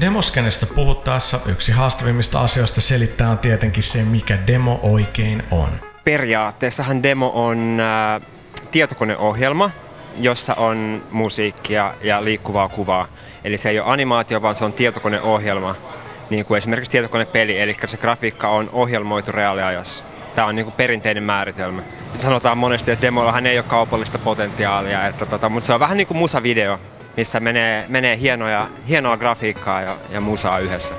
Demoskenestä puhuttaessa yksi haastavimmista asioista selittää on tietenkin se, mikä demo oikein on. Periaatteessahan demo on äh, tietokoneohjelma, jossa on musiikkia ja liikkuvaa kuvaa. Eli se ei ole animaatio, vaan se on tietokoneohjelma, niin kuin esimerkiksi tietokonepeli, eli se grafiikka on ohjelmoitu reaaliajassa. Tämä on niin kuin perinteinen määritelmä. Sanotaan monesti, että demoillahan ei ole kaupallista potentiaalia, että tota, mutta se on vähän niin kuin musavideo, missä menee, menee hienoja, hienoa grafiikkaa ja, ja musaa yhdessä.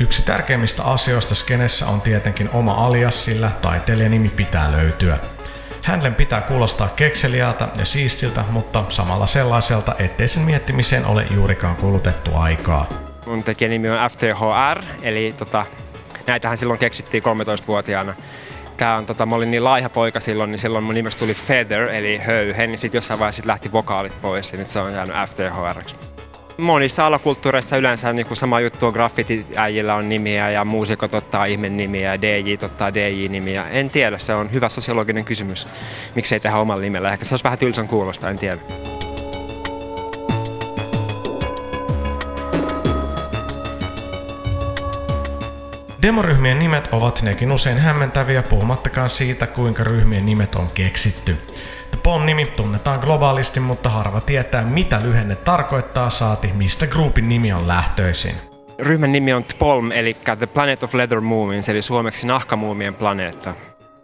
Yksi tärkeimmistä asioista skenessä on tietenkin oma alias, sillä taiteilijanimi pitää löytyä. Hänlen pitää kuulostaa kekseliältä ja siistiltä, mutta samalla sellaiselta, ettei sen miettimiseen ole juurikaan kulutettu aikaa. Mun tekijänimi on FTHR, eli tota, näitähän silloin keksittiin 13-vuotiaana. Tää on, tota, mä olin niin laiha poika silloin, niin silloin mun nimestä tuli Feather, eli höyhen, niin sitten jossain vaiheessa sit lähti vokaalit pois, ja nyt se on jäänyt FTHR. Monissa alakulttuureissa yleensä niin kuin sama juttu on graffitiäjillä on nimiä ja muusikot ottaa ihmen nimiä ja DJ ottaa DJ-nimiä. En tiedä, se on hyvä sosiologinen kysymys. Miksi ei tehdä omalla nimellä? Ehkä se olisi vähän tylsän kuulosta, en tiedä. Demoryhmien nimet ovat nekin usein hämmentäviä, puhumattakaan siitä, kuinka ryhmien nimet on keksitty. The Bomb-nimi tunnetaan globaalisti, mutta harva tietää, mitä lyhenne tarkoittaa, saati mistä groupin nimi on lähtöisin. Ryhmän nimi on TPOLM, eli The Planet of Leather Moomins, eli suomeksi nahkamuumien planeetta.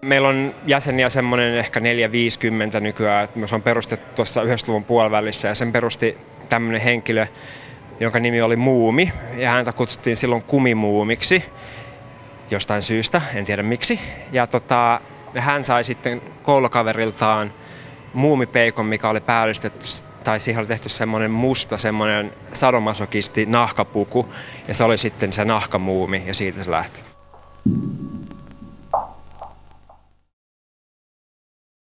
Meillä on jäseniä semmoinen ehkä 450 nykyään, että se on perustettu tuossa 90-luvun puolivälissä ja sen perusti tämmöinen henkilö, jonka nimi oli Muumi ja häntä kutsuttiin silloin kumimuumiksi jostain syystä, en tiedä miksi. Ja tota, hän sai sitten koulukaveriltaan muumipeikon, mikä oli päällystetty tai siihen oli tehty semmoinen musta, semmoinen sadomasokisti nahkapuku, ja se oli sitten se nahkamuumi, ja siitä se lähti.